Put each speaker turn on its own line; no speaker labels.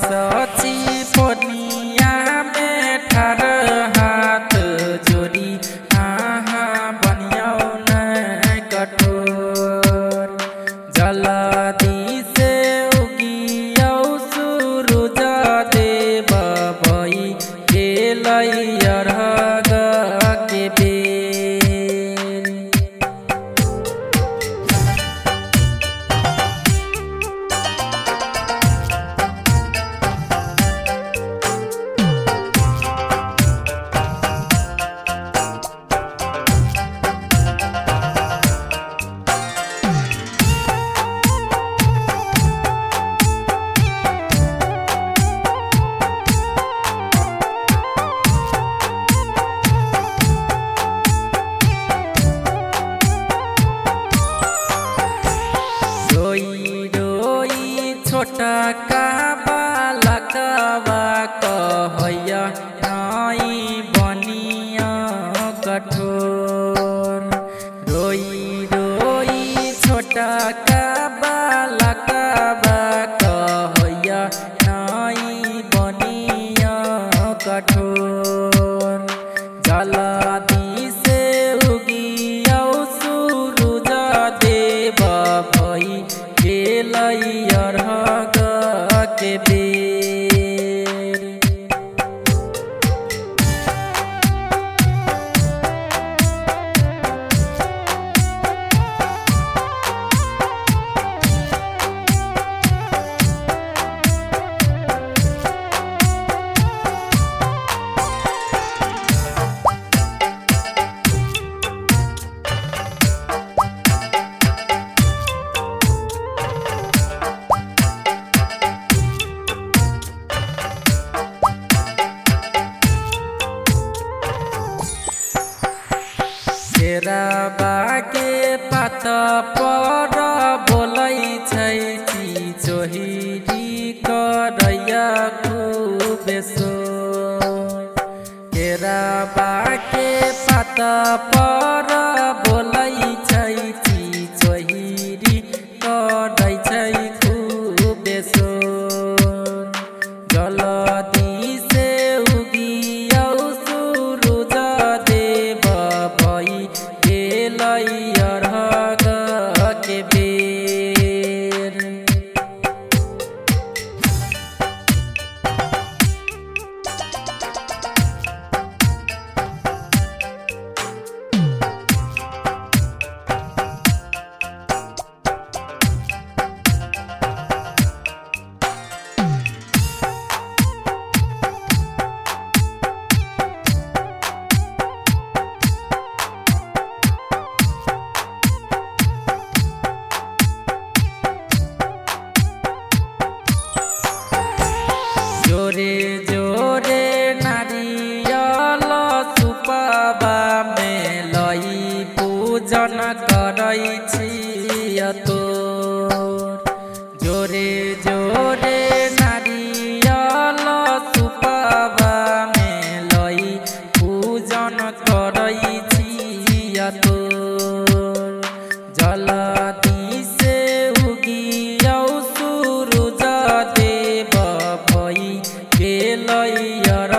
सची पोनिया में ठार हाथ जोड़ी हाँ बनियौ न कठोर जलदी छोटा का बालकवा कहैया, नाई बनिया कठोर। रोई रोई छोटा का बालकवा कहैया बनिया कठोर। के लैया के बी केराबा के पात पर बोलै छै चोहिरी करैया खुबेसो केराबा के पात पर জোরে জোরে নারিয়ল সুপাবা মেলই পূজন করইছি অত জল দিছে উগিয়াও সুরুজ দেব বই বেলইয়র